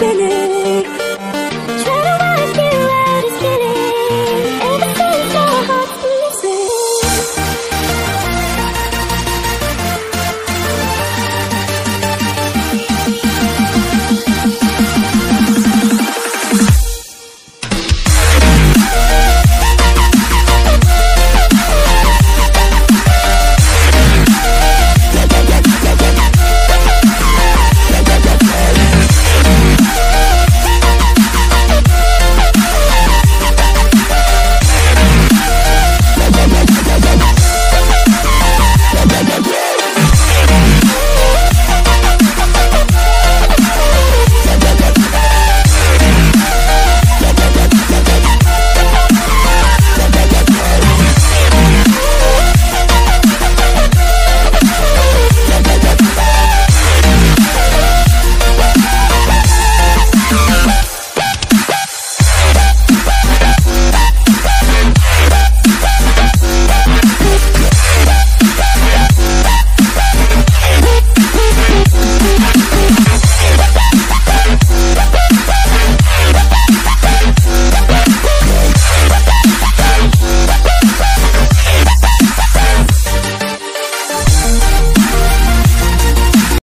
beni.